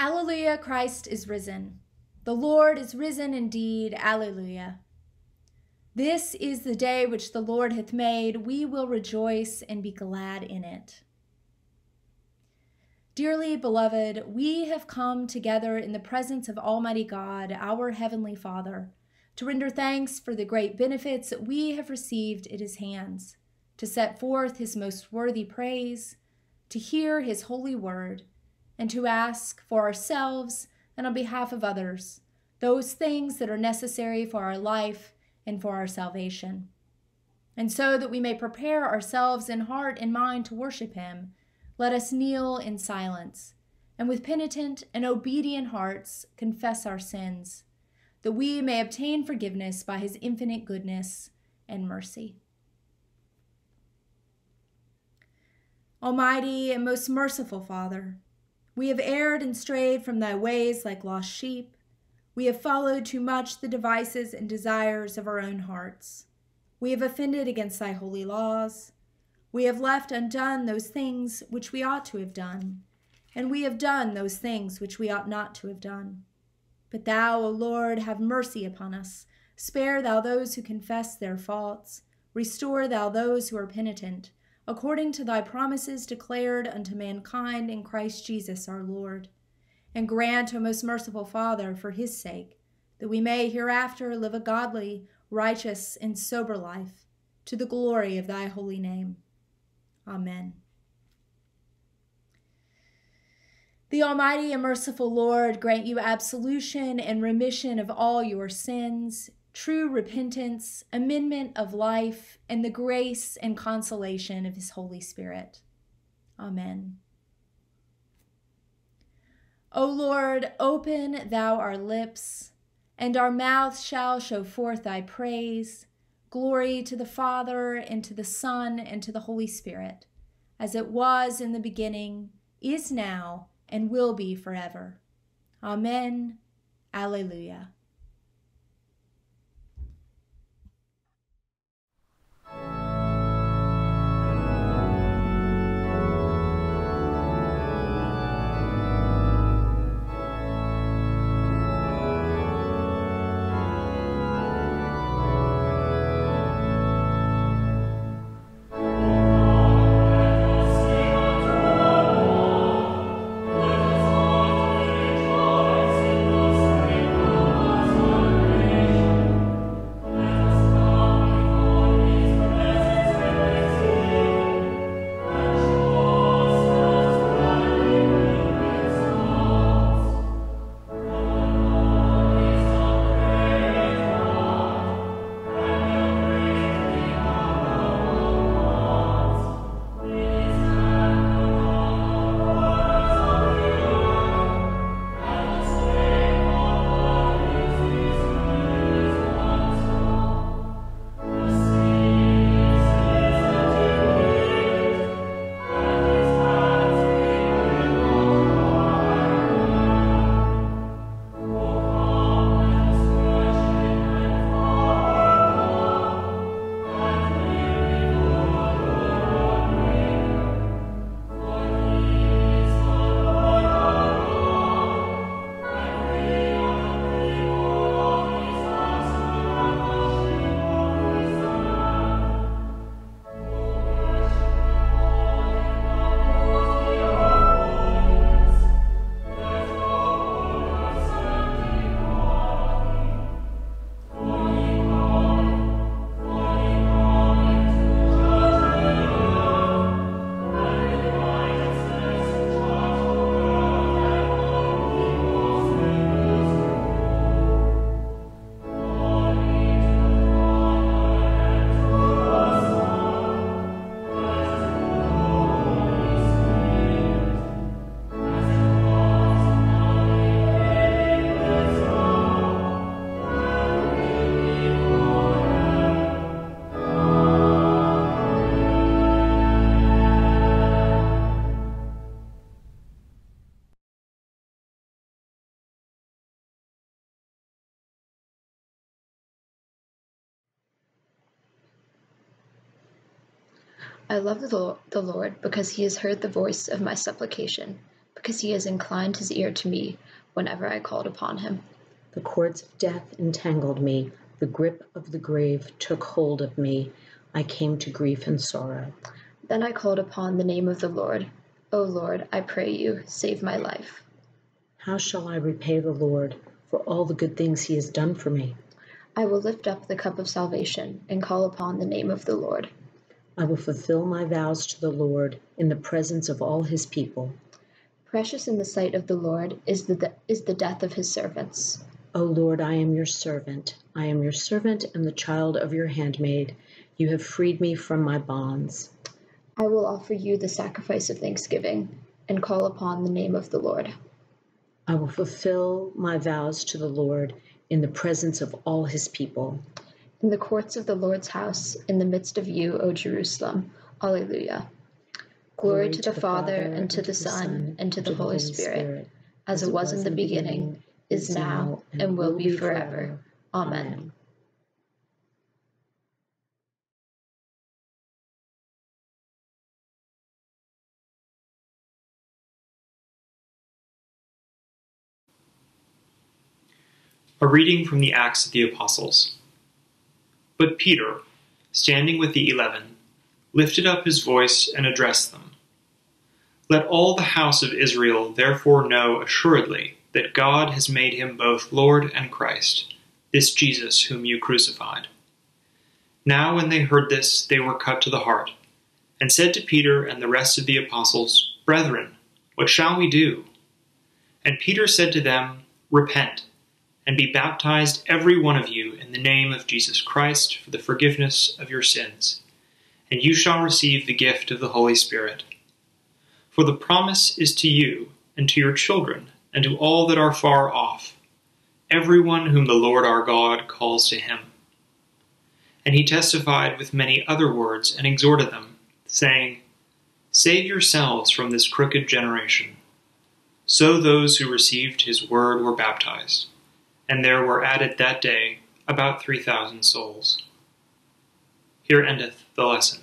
Alleluia, Christ is risen. The Lord is risen indeed. Alleluia. This is the day which the Lord hath made. We will rejoice and be glad in it. Dearly beloved, we have come together in the presence of Almighty God, our Heavenly Father, to render thanks for the great benefits that we have received at His hands, to set forth His most worthy praise, to hear His holy word, and to ask for ourselves and on behalf of others those things that are necessary for our life and for our salvation. And so that we may prepare ourselves in heart and mind to worship Him, let us kneel in silence and with penitent and obedient hearts confess our sins, that we may obtain forgiveness by His infinite goodness and mercy. Almighty and most merciful Father, we have erred and strayed from thy ways like lost sheep. We have followed too much the devices and desires of our own hearts. We have offended against thy holy laws. We have left undone those things which we ought to have done, and we have done those things which we ought not to have done. But thou, O Lord, have mercy upon us. Spare thou those who confess their faults. Restore thou those who are penitent according to thy promises declared unto mankind in Christ Jesus our Lord. And grant, O most merciful Father, for his sake, that we may hereafter live a godly, righteous, and sober life, to the glory of thy holy name. Amen. The Almighty and merciful Lord grant you absolution and remission of all your sins true repentance, amendment of life, and the grace and consolation of His Holy Spirit. Amen. O Lord, open thou our lips, and our mouth shall show forth thy praise. Glory to the Father, and to the Son, and to the Holy Spirit, as it was in the beginning, is now, and will be forever. Amen. Alleluia. Love the Lord because he has heard the voice of my supplication. because he has inclined his ear to me whenever I called upon him. The cords of death entangled me, the grip of the grave took hold of me. I came to grief and sorrow. Then I called upon the name of the Lord. O Lord, I pray you, save my life. How shall I repay the Lord for all the good things he has done for me? I will lift up the cup of salvation and call upon the name of the Lord. I will fulfill my vows to the Lord in the presence of all his people. Precious in the sight of the Lord is the, is the death of his servants. O Lord, I am your servant. I am your servant and the child of your handmaid. You have freed me from my bonds. I will offer you the sacrifice of thanksgiving and call upon the name of the Lord. I will fulfill my vows to the Lord in the presence of all his people. In the courts of the Lord's house, in the midst of you, O Jerusalem. Alleluia. Glory, to, the, Father, and to the Son, and to the Holy Spirit, as it was in the beginning, is now, and will be forever. Amen. A reading from the Acts of the Apostles. But Peter, standing with the eleven, lifted up his voice and addressed them. Let all the house of Israel therefore know assuredly that God has made him both Lord and Christ, this Jesus whom you crucified. Now when they heard this, they were cut to the heart, and said to Peter and the rest of the apostles, Brethren, what shall we do? And Peter said to them, Repent and be baptized every one of you in the name of Jesus Christ for the forgiveness of your sins, and you shall receive the gift of the Holy Spirit. For the promise is to you and to your children and to all that are far off, everyone whom the Lord our God calls to him. And he testified with many other words and exhorted them, saying, Save yourselves from this crooked generation. So those who received his word were baptized and there were added that day about three thousand souls. Here endeth the lesson.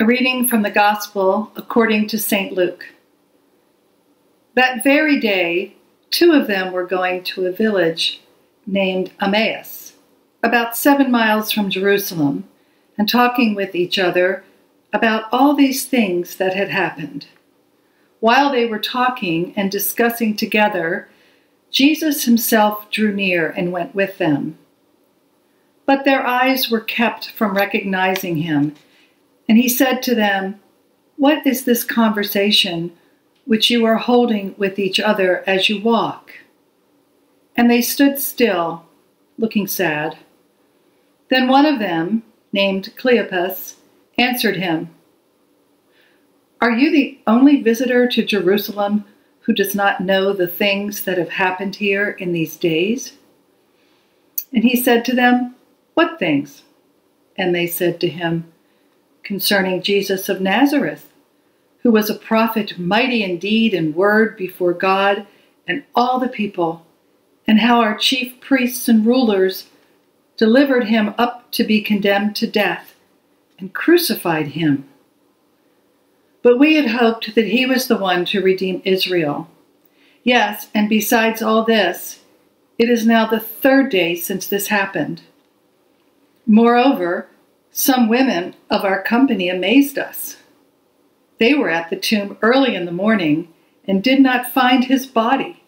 A reading from the Gospel according to St. Luke. That very day, two of them were going to a village named Emmaus, about seven miles from Jerusalem, and talking with each other about all these things that had happened. While they were talking and discussing together, Jesus himself drew near and went with them. But their eyes were kept from recognizing him and he said to them, What is this conversation which you are holding with each other as you walk? And they stood still, looking sad. Then one of them, named Cleopas, answered him, Are you the only visitor to Jerusalem who does not know the things that have happened here in these days? And he said to them, What things? And they said to him, concerning Jesus of Nazareth, who was a prophet mighty in deed and word before God and all the people, and how our chief priests and rulers delivered him up to be condemned to death and crucified him. But we had hoped that he was the one to redeem Israel. Yes, and besides all this, it is now the third day since this happened. Moreover, some women of our company amazed us. They were at the tomb early in the morning and did not find his body.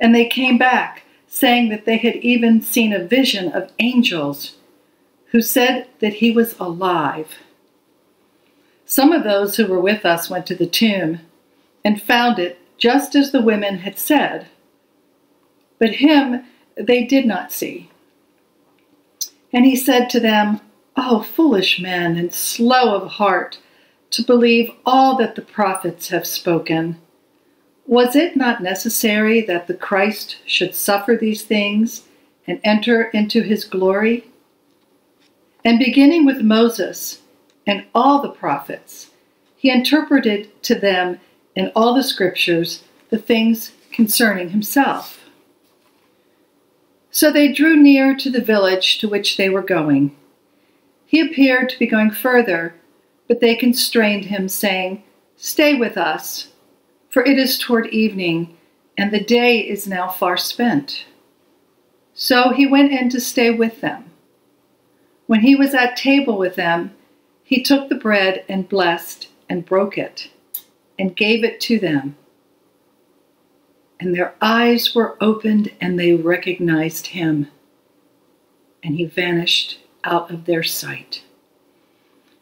And they came back, saying that they had even seen a vision of angels who said that he was alive. Some of those who were with us went to the tomb and found it just as the women had said, but him they did not see. And he said to them, Oh, foolish men and slow of heart to believe all that the prophets have spoken. Was it not necessary that the Christ should suffer these things and enter into his glory? And beginning with Moses and all the prophets, he interpreted to them in all the scriptures the things concerning himself. So they drew near to the village to which they were going. He appeared to be going further, but they constrained him, saying, Stay with us, for it is toward evening, and the day is now far spent. So he went in to stay with them. When he was at table with them, he took the bread and blessed and broke it and gave it to them. And their eyes were opened and they recognized him. And he vanished out of their sight.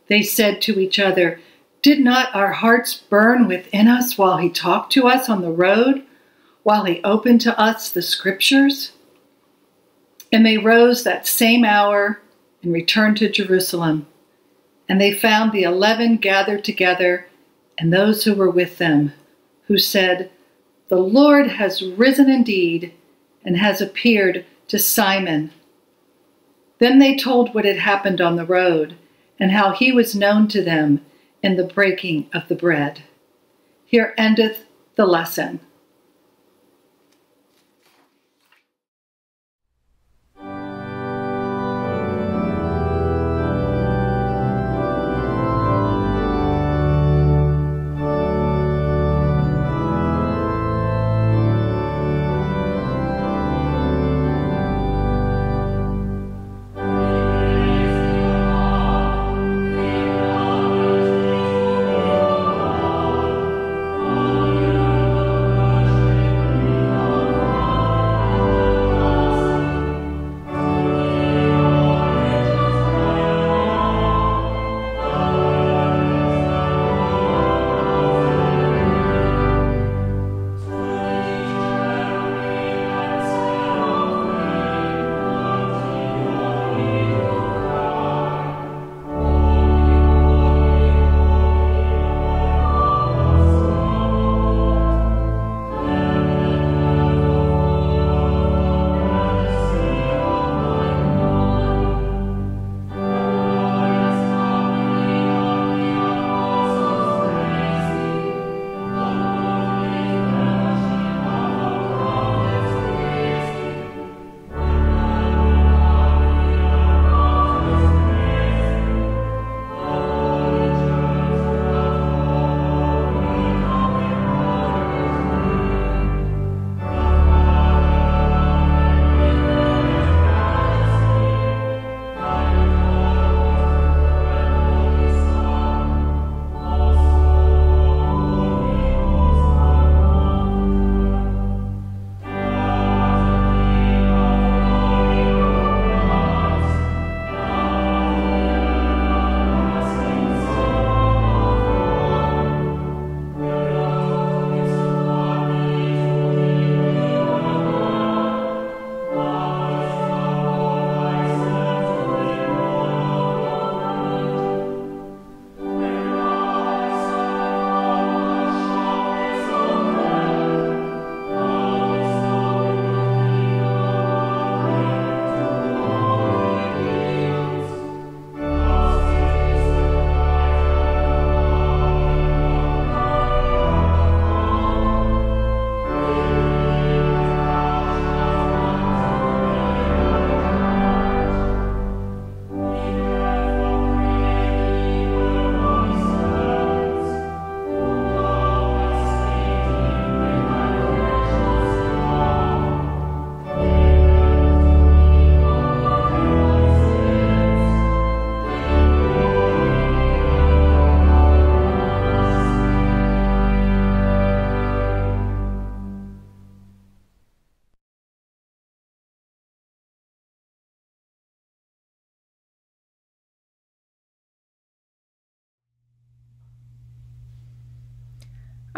They said to each other, Did not our hearts burn within us while he talked to us on the road, while he opened to us the scriptures? And they rose that same hour and returned to Jerusalem. And they found the eleven gathered together and those who were with them, who said, The Lord has risen indeed and has appeared to Simon. Then they told what had happened on the road and how he was known to them in the breaking of the bread. Here endeth the lesson.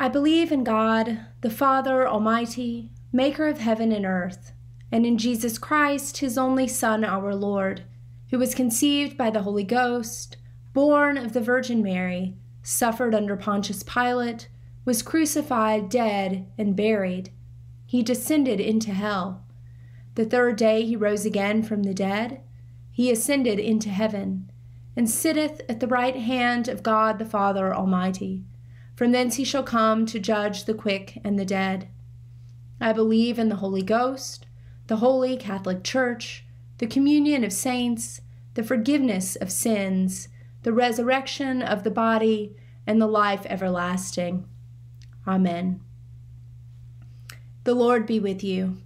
I believe in God, the Father Almighty, maker of heaven and earth, and in Jesus Christ, his only Son, our Lord, who was conceived by the Holy Ghost, born of the Virgin Mary, suffered under Pontius Pilate, was crucified, dead, and buried. He descended into hell. The third day he rose again from the dead. He ascended into heaven, and sitteth at the right hand of God the Father Almighty. From thence he shall come to judge the quick and the dead. I believe in the Holy Ghost, the holy Catholic Church, the communion of saints, the forgiveness of sins, the resurrection of the body, and the life everlasting. Amen. The Lord be with you.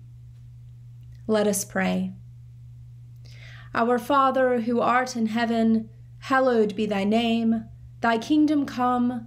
Let us pray. Our Father, who art in heaven, hallowed be thy name. Thy kingdom come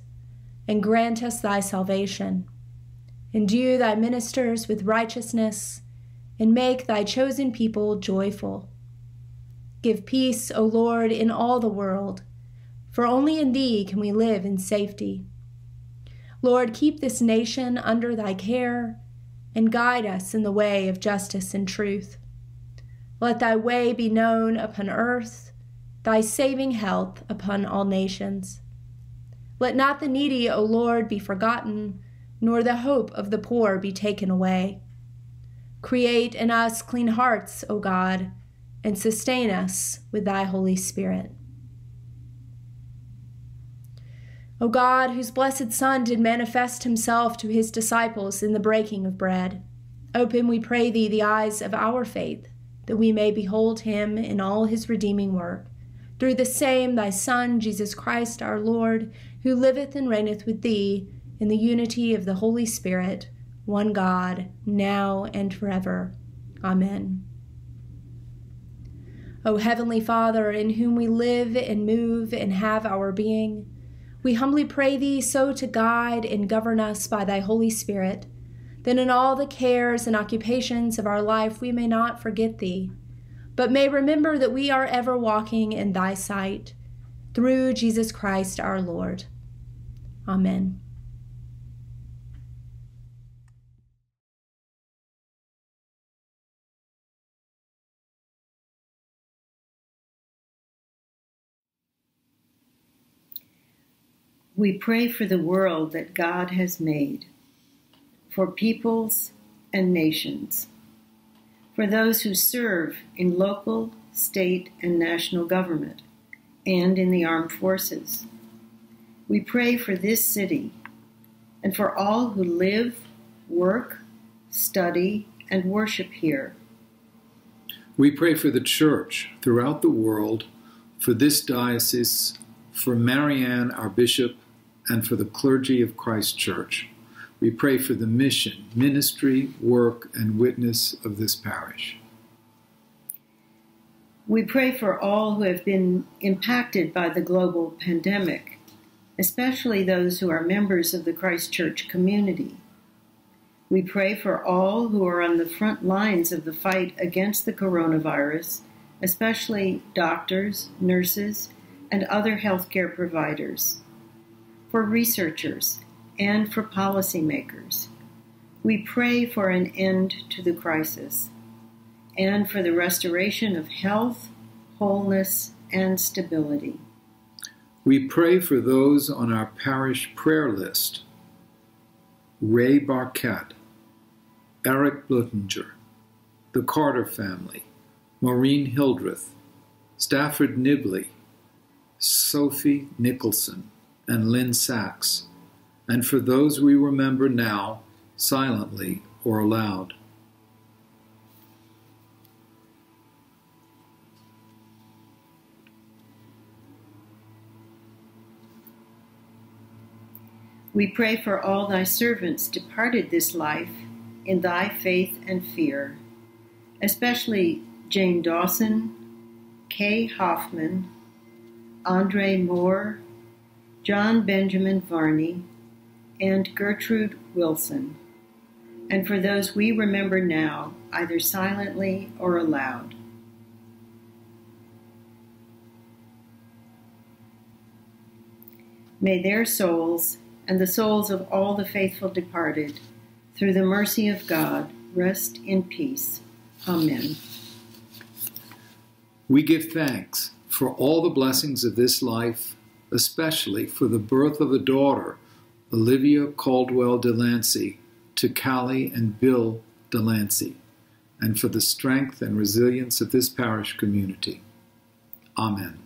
and grant us thy salvation. Endue thy ministers with righteousness, and make thy chosen people joyful. Give peace, O Lord, in all the world, for only in thee can we live in safety. Lord, keep this nation under thy care, and guide us in the way of justice and truth. Let thy way be known upon earth, thy saving health upon all nations. Let not the needy, O Lord, be forgotten, nor the hope of the poor be taken away. Create in us clean hearts, O God, and sustain us with thy Holy Spirit. O God, whose blessed Son did manifest himself to his disciples in the breaking of bread, open, we pray thee, the eyes of our faith, that we may behold him in all his redeeming work. Through the same thy Son, Jesus Christ our Lord, who liveth and reigneth with thee in the unity of the Holy Spirit, one God, now and forever. Amen. O Heavenly Father, in whom we live and move and have our being, we humbly pray thee so to guide and govern us by thy Holy Spirit, that in all the cares and occupations of our life we may not forget thee, but may remember that we are ever walking in thy sight, through Jesus Christ our Lord. Amen. We pray for the world that God has made, for peoples and nations, for those who serve in local, state, and national government, and in the armed forces we pray for this city and for all who live, work, study, and worship here. We pray for the church throughout the world, for this diocese, for Mariann, our bishop, and for the clergy of Christ Church. We pray for the mission, ministry, work, and witness of this parish. We pray for all who have been impacted by the global pandemic especially those who are members of the Christ Church community. We pray for all who are on the front lines of the fight against the coronavirus, especially doctors, nurses, and other healthcare providers, for researchers, and for policymakers. We pray for an end to the crisis and for the restoration of health, wholeness, and stability. We pray for those on our parish prayer list Ray Barquette, Eric Blutinger, the Carter family, Maureen Hildreth, Stafford Nibley, Sophie Nicholson, and Lynn Sachs, and for those we remember now, silently or aloud. We pray for all thy servants departed this life in thy faith and fear, especially Jane Dawson, Kay Hoffman, Andre Moore, John Benjamin Varney, and Gertrude Wilson, and for those we remember now, either silently or aloud. May their souls and the souls of all the faithful departed, through the mercy of God, rest in peace. Amen. We give thanks for all the blessings of this life, especially for the birth of a daughter, Olivia Caldwell Delancey, to Callie and Bill Delancey, and for the strength and resilience of this parish community. Amen.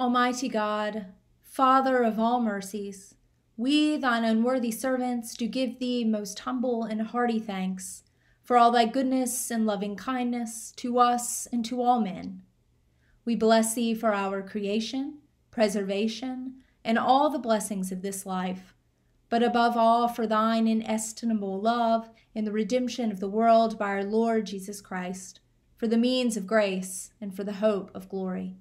Almighty God, Father of all mercies, we, thine unworthy servants, do give thee most humble and hearty thanks for all thy goodness and loving kindness to us and to all men. We bless thee for our creation, preservation, and all the blessings of this life, but above all for thine inestimable love in the redemption of the world by our Lord Jesus Christ, for the means of grace and for the hope of glory.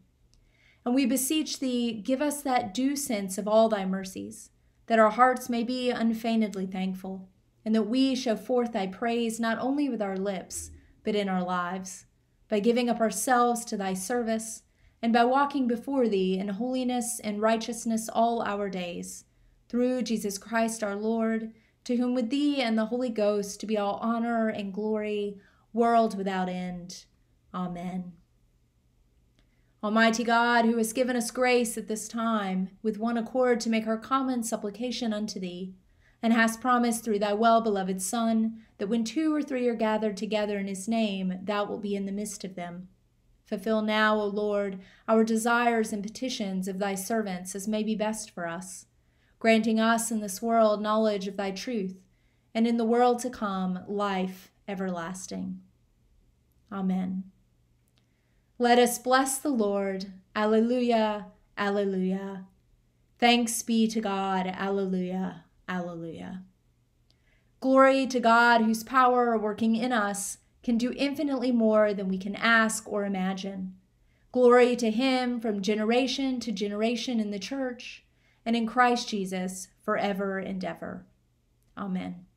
And we beseech thee, give us that due sense of all thy mercies, that our hearts may be unfeignedly thankful, and that we show forth thy praise not only with our lips, but in our lives, by giving up ourselves to thy service, and by walking before thee in holiness and righteousness all our days, through Jesus Christ our Lord, to whom with thee and the Holy Ghost to be all honor and glory, world without end. Amen. Almighty God, who hast given us grace at this time, with one accord to make our common supplication unto thee, and hast promised through thy well beloved Son, that when two or three are gathered together in his name, thou wilt be in the midst of them. Fulfill now, O Lord, our desires and petitions of thy servants as may be best for us, granting us in this world knowledge of thy truth, and in the world to come life everlasting. Amen. Let us bless the Lord. Alleluia, alleluia. Thanks be to God. Alleluia, alleluia. Glory to God, whose power working in us can do infinitely more than we can ask or imagine. Glory to him from generation to generation in the church and in Christ Jesus forever and ever. Amen.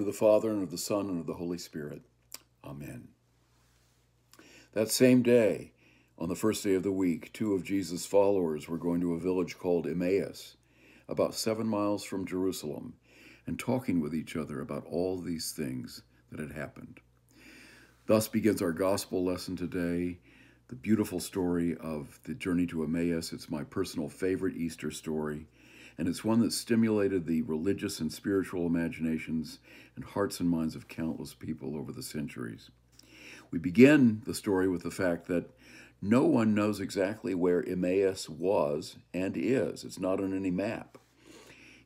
Name of the Father, and of the Son, and of the Holy Spirit. Amen. That same day, on the first day of the week, two of Jesus' followers were going to a village called Emmaus, about seven miles from Jerusalem, and talking with each other about all these things that had happened. Thus begins our gospel lesson today, the beautiful story of the journey to Emmaus. It's my personal favorite Easter story, and it's one that stimulated the religious and spiritual imaginations and hearts and minds of countless people over the centuries. We begin the story with the fact that no one knows exactly where Emmaus was and is. It's not on any map.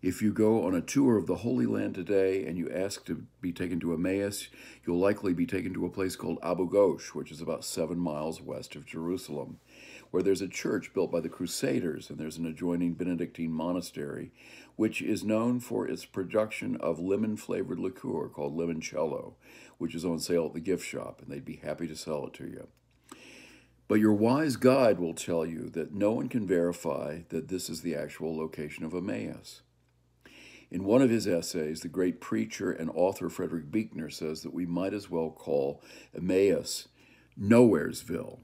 If you go on a tour of the Holy Land today and you ask to be taken to Emmaus, you'll likely be taken to a place called Abu Ghosh, which is about seven miles west of Jerusalem, where there's a church built by the Crusaders and there's an adjoining Benedictine monastery, which is known for its production of lemon flavored liqueur called limoncello, which is on sale at the gift shop, and they'd be happy to sell it to you. But your wise guide will tell you that no one can verify that this is the actual location of Emmaus. In one of his essays, the great preacher and author Frederick Buechner says that we might as well call Emmaus Nowheresville.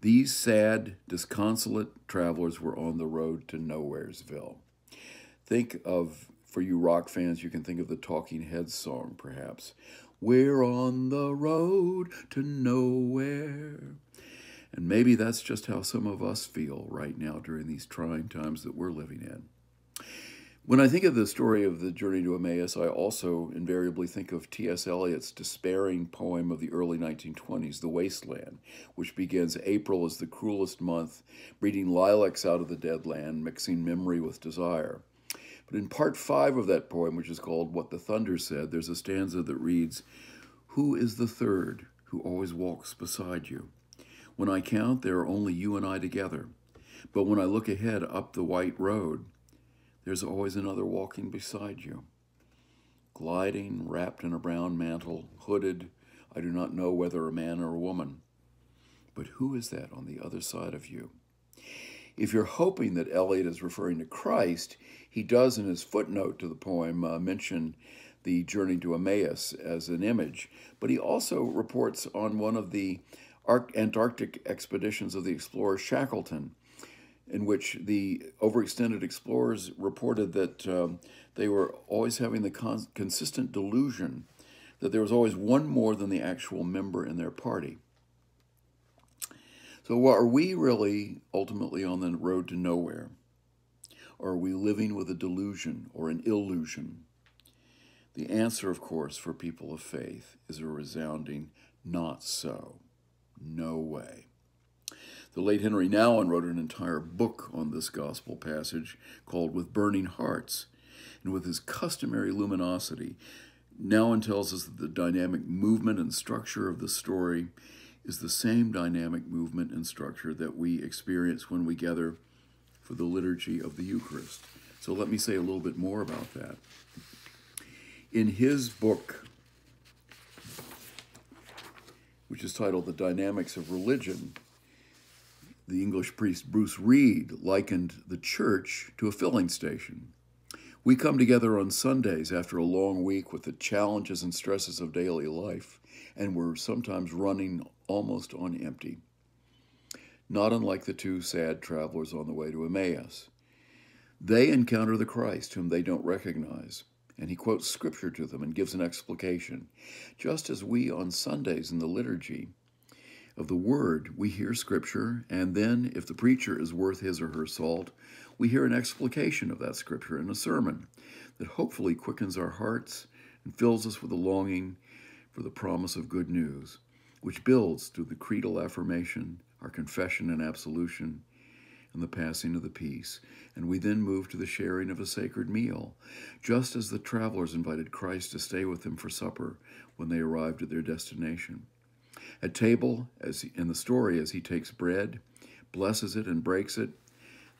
These sad, disconsolate travelers were on the road to Nowheresville. Think of, for you rock fans, you can think of the Talking Heads song, perhaps. We're on the road to nowhere. And maybe that's just how some of us feel right now during these trying times that we're living in. When I think of the story of the journey to Emmaus, I also invariably think of T.S. Eliot's despairing poem of the early 1920s, The Wasteland, which begins April is the cruelest month, breeding lilacs out of the dead land, mixing memory with desire. But in part five of that poem, which is called What the Thunder Said, there's a stanza that reads, Who is the third who always walks beside you? When I count, there are only you and I together. But when I look ahead up the white road, there's always another walking beside you. Gliding, wrapped in a brown mantle, hooded, I do not know whether a man or a woman. But who is that on the other side of you? If you're hoping that Eliot is referring to Christ, he does in his footnote to the poem uh, mention the journey to Emmaus as an image, but he also reports on one of the Antarctic expeditions of the explorer Shackleton, in which the overextended explorers reported that um, they were always having the con- consistent delusion that there was always one more than the actual member in their party. So, are we really ultimately on the road to nowhere? Are we living with a delusion or an illusion? The answer, of course, for people of faith is a resounding not so. No way. The late Henry Nouwen wrote an entire book on this gospel passage called With Burning Hearts. And with his customary luminosity, Nouwen tells us that the dynamic movement and structure of the story is the same dynamic movement and structure that we experience when we gather for the liturgy of the Eucharist. So let me say a little bit more about that. In his book, which is titled The Dynamics of Religion, the English priest Bruce Reed likened the church to a filling station. We come together on Sundays after a long week with the challenges and stresses of daily life, and we're sometimes running almost on empty. Not unlike the two sad travelers on the way to Emmaus. They encounter the Christ whom they don't recognize, and he quotes scripture to them and gives an explication, just as we on Sundays in the liturgy of the Word, we hear Scripture, and then, if the preacher is worth his or her salt, we hear an explication of that Scripture in a sermon that hopefully quickens our hearts and fills us with a longing for the promise of good news, which builds through the creedal affirmation, our confession and absolution, and the passing of the peace. And we then move to the sharing of a sacred meal, just as the travelers invited Christ to stay with them for supper when they arrived at their destination. At table, as in the story, as he takes bread, blesses it, and breaks it,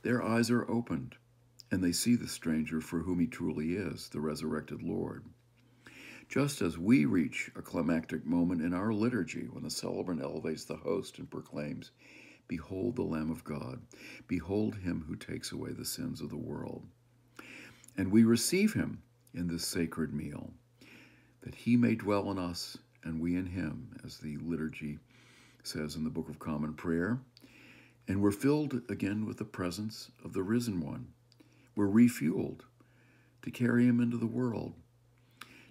their eyes are opened, and they see the stranger for whom he truly is, the resurrected Lord. Just as we reach a climactic moment in our liturgy when the celebrant elevates the host and proclaims, Behold the Lamb of God, behold him who takes away the sins of the world. And we receive him in this sacred meal. that he may dwell in us and we in him, as the liturgy says in the Book of Common Prayer. And we're filled again with the presence of the risen one. We're refueled to carry him into the world,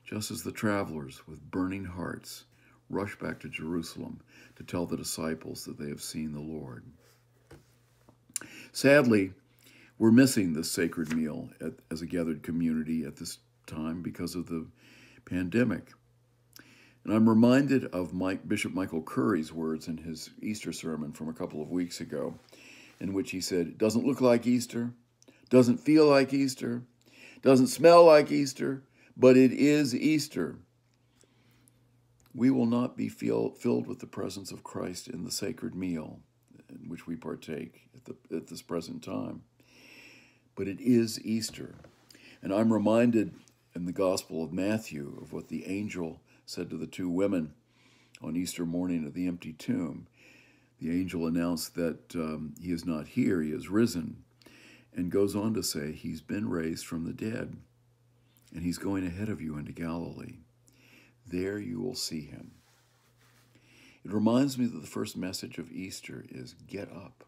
just as the travelers with burning hearts rush back to Jerusalem to tell the disciples that they have seen the Lord. Sadly, we're missing this sacred meal at, as a gathered community at this time because of the pandemic. And I'm reminded of Mike, Bishop Michael Curry's words in his Easter sermon from a couple of weeks ago, in which he said, doesn't look like Easter, doesn't feel like Easter, doesn't smell like Easter, but it is Easter. We will not be feel, filled with the presence of Christ in the sacred meal in which we partake at, the, at this present time. But it is Easter. And I'm reminded in the Gospel of Matthew of what the angel said to the two women on Easter morning at the empty tomb. The angel announced that um, he is not here, he is risen, and goes on to say, He's been raised from the dead, and he's going ahead of you into Galilee. There you will see him. It reminds me that the first message of Easter is get up,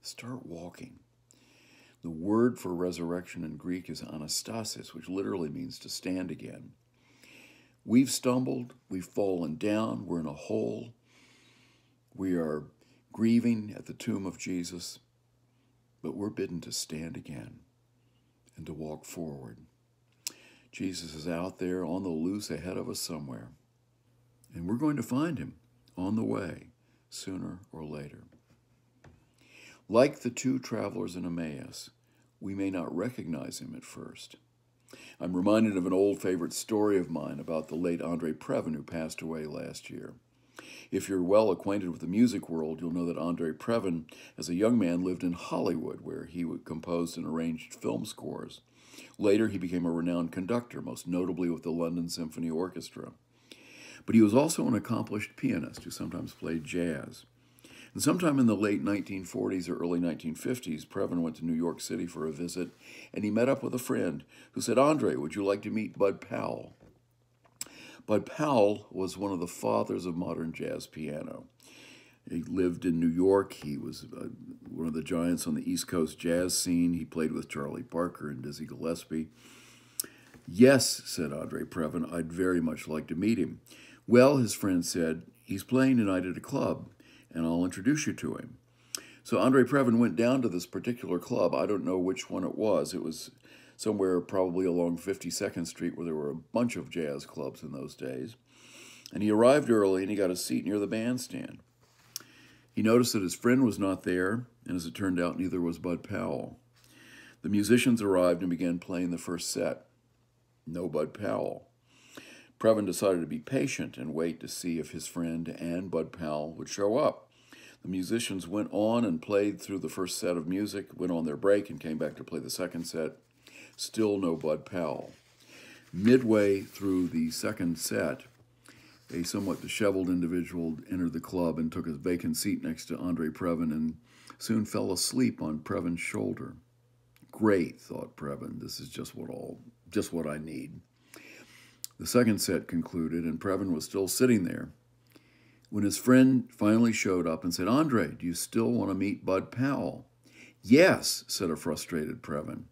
start walking. The word for resurrection in Greek is anastasis, which literally means to stand again. We've stumbled, we've fallen down, we're in a hole. We are grieving at the tomb of Jesus, but we're bidden to stand again and to walk forward. Jesus is out there on the loose ahead of us somewhere, and we're going to find him on the way sooner or later. Like the two travelers in Emmaus, we may not recognize him at first. I'm reminded of an old favorite story of mine about the late Andre Previn, who passed away last year. If you're well acquainted with the music world, you'll know that Andre Previn, as a young man, lived in Hollywood, where he composed and arranged film scores. Later, he became a renowned conductor, most notably with the London Symphony Orchestra. But he was also an accomplished pianist who sometimes played jazz. And sometime in the late 1940s or early 1950s, Previn went to New York City for a visit, and he met up with a friend who said, Andre, would you like to meet Bud Powell? Bud Powell was one of the fathers of modern jazz piano. He lived in New York. He was uh, one of the giants on the East Coast jazz scene. He played with Charlie Parker and Dizzy Gillespie. Yes, said Andre Previn, I'd very much like to meet him. Well, his friend said, he's playing tonight at a club and I'll introduce you to him. So Andre Previn went down to this particular club. I don't know which one it was. It was somewhere probably along 52nd Street where there were a bunch of jazz clubs in those days. And he arrived early and he got a seat near the bandstand. He noticed that his friend was not there, and as it turned out, neither was Bud Powell. The musicians arrived and began playing the first set. No Bud Powell. Previn decided to be patient and wait to see if his friend and Bud Powell would show up. The musicians went on and played through the first set of music, went on their break, and came back to play the second set. Still no Bud Powell. Midway through the second set, a somewhat disheveled individual entered the club and took a vacant seat next to Andre Previn and soon fell asleep on Previn's shoulder. Great, thought Previn. This is just what all just what I need. The second set concluded, and Previn was still sitting there when his friend finally showed up and said, Andre, do you still want to meet Bud Powell? Yes, said a frustrated Previn.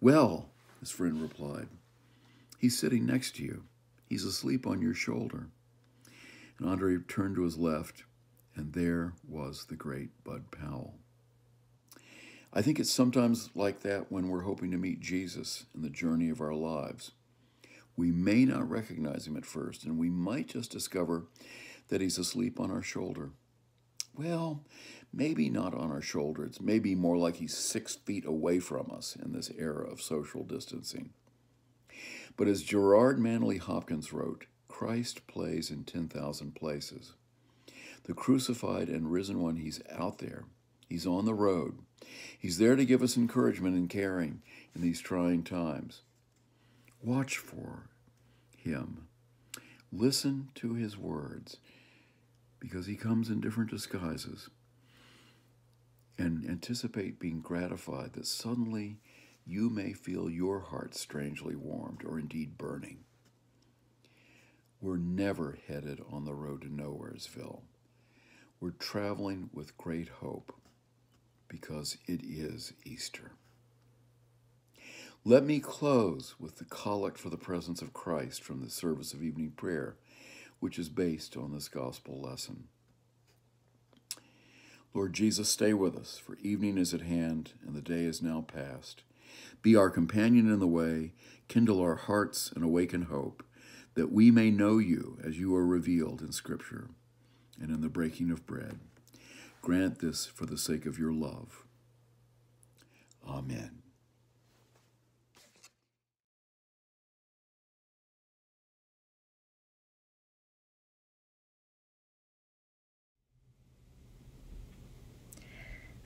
Well, his friend replied, he's sitting next to you. He's asleep on your shoulder. And Andre turned to his left, and there was the great Bud Powell. I think it's sometimes like that when we're hoping to meet Jesus in the journey of our lives. We may not recognize him at first, and we might just discover that he's asleep on our shoulder. Well, maybe not on our shoulder. It's maybe more like he's six feet away from us in this era of social distancing. But as Gerard Manley Hopkins wrote, Christ plays in 10,000 places. The crucified and risen one, he's out there. He's on the road. He's there to give us encouragement and caring in these trying times. Watch for him. Listen to his words because he comes in different disguises. And anticipate being gratified that suddenly you may feel your heart strangely warmed or indeed burning. we're never headed on the road to Nowheresville. We're traveling with great hope because it is Easter. Let me close with the collect for the presence of Christ from the service of evening prayer, which is based on this gospel lesson. Lord Jesus, stay with us, for evening is at hand and the day is now past. Be our companion in the way, kindle our hearts and awaken hope, that we may know you as you are revealed in Scripture and in the breaking of bread. Grant this for the sake of your love. Amen.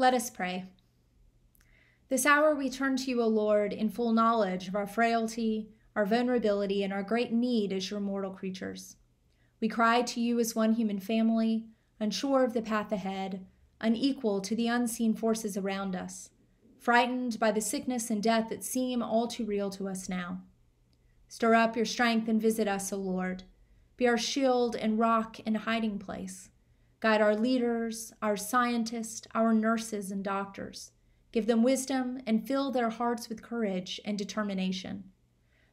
Let us pray. This hour we turn to you, O Lord, in full knowledge of our frailty, our vulnerability, and our great need as your mortal creatures. We cry to you as one human family, unsure of the path ahead, unequal to the unseen forces around us, frightened by the sickness and death that seem all too real to us now. Stir up your strength and visit us, O Lord. Be our shield and rock and hiding place. Guide our leaders, our scientists, our nurses, and doctors. Give them wisdom and fill their hearts with courage and determination.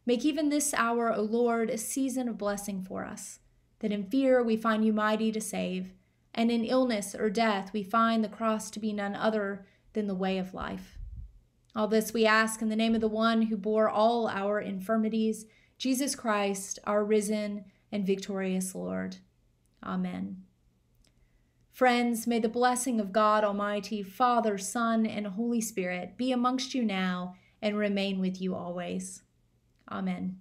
Make even this hour, O Lord, a season of blessing for us, that in fear we find you mighty to save, and in illness or death we find the cross to be none other than the way of life. All this we ask in the name of the one who bore all our infirmities, Jesus Christ, our risen and victorious Lord. Amen. Friends, may the blessing of God Almighty, Father, Son, and Holy Spirit be amongst you now and remain with you always. Amen.